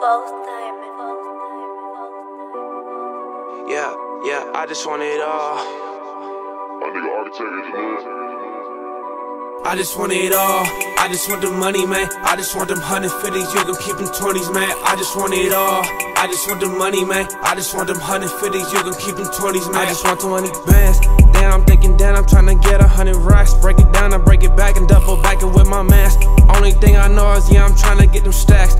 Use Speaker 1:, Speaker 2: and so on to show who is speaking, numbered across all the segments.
Speaker 1: False diamond.
Speaker 2: Yeah, yeah, I just want it all.
Speaker 3: My nigga architect engineer.
Speaker 2: I just want it all. I just want the money, man. I just want them 150s. You can keep them 20s, man. I just want it all. I just want the money, man. I just want them 150s. You can keep them 20s, man. I just want 20 bands. Damn, I'm thinking that I'm trying to get a hundred racks. Break it down, I break it back and double back it with my mask. Only thing I know is, yeah, I'm trying to get them stacks.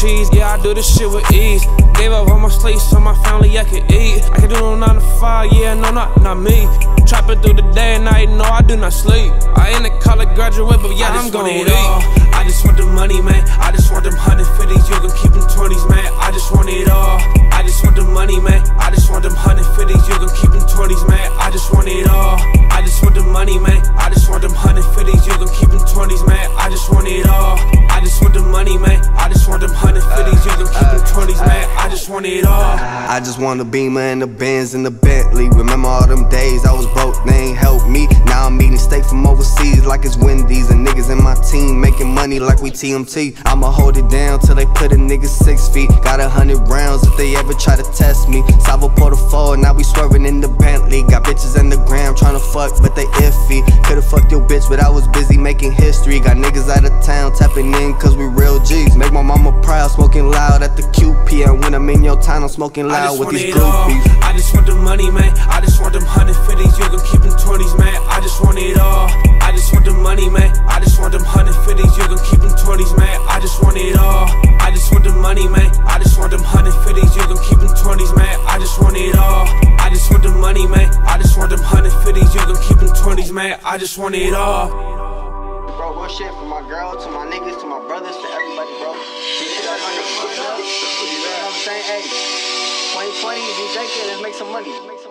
Speaker 2: Stacking up the cheese, yeah, I do this shit with ease. Gave up all my sleep so my family I could eat. I can do no 9 to 5, yeah, no, not, not me. Trapping through the day and night, no, I do not sleep. I ain't a college graduate, but yeah, I'm gonna eat. all. I just want the money, man. I just want them 150s, you can keep them 20s, man. I just want it all. I just want the money, man. I just want them 150s, you can keep them 20s, man. I just want it all. I just want the money, man. I just want them 150s, you can keep them 20s, man. Them 20s, man. I just want it all.
Speaker 4: I just want a beamer and the Benz and the Bentley. Remember all them days I was broke, they ain't helped me. Now I'm eating steak from overseas like it's Wendy's. And niggas in my team making money like we TMT. I'ma hold it down till they put a nigga six feet. Got a hundred rounds if they ever try to test me. Salvo Portafol, now we swerving in the Bentley. Got bitches in the gram trying to fuck, but they iffy. Could've fucked your bitch, but I was busy making history. Got niggas out of town tapping in cause we real G's. Make my proud, smoking loud at the QP. And when I'm in your town, I'm smoking loud
Speaker 2: just
Speaker 4: with
Speaker 2: want
Speaker 4: these
Speaker 2: it all. I just want the money, man. I just want them 150s. You can keep them 20s, man. I just want it all. I just want the money, man. I just want them 150s. You can keep them 20s, man. I just want it all. I just want the money, man. I just want them 150s. You can keep them 20s, man. I just want it all. I just want the money, man. I just want them 150s. You can keep them 20s, man. I just want it all.
Speaker 4: Bro, one shit from my girl to my niggas to my brothers to everybody, bro. You know what I'm saying? Hey, 2020, DJ, let's make some money. Let's make some